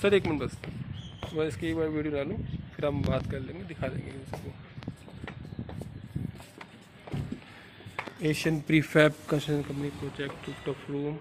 Sir, एक minute बस। मैं इसकी एक बार वीडियो डालूँ, फिर हम बात कर लेंगे, दिखा देंगे उसको Asian prefab construction company project room